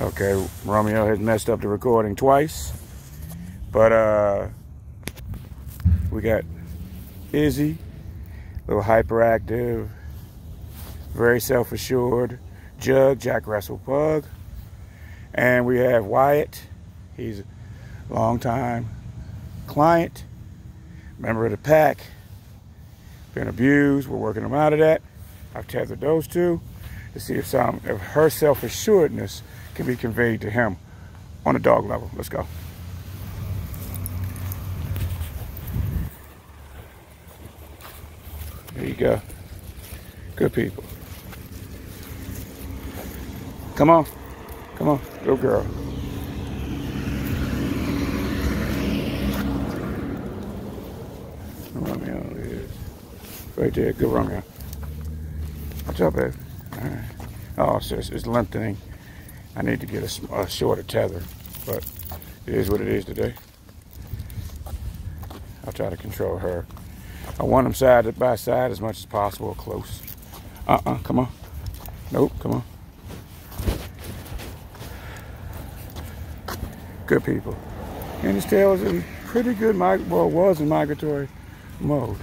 Okay, Romeo has messed up the recording twice. But uh we got Izzy, a little hyperactive, very self-assured, Jug, Jack Russell Pug. And we have Wyatt. He's a long time client, member of the pack, been abused. We're working him out of that. I've tethered those two to see if some if her self-assuredness can be conveyed to him on a dog level. Let's go. There you go. Good people. Come on. Come on. Good girl. Romeo right there. Good Romeo. What's up, babe? All right. Oh, it's, it's lengthening. I need to get a, a shorter tether, but it is what it is today. I'll try to control her. I want them side by side as much as possible, close. Uh-uh, come on. Nope, come on. Good people. And his tail is in pretty good, well, was in migratory mode.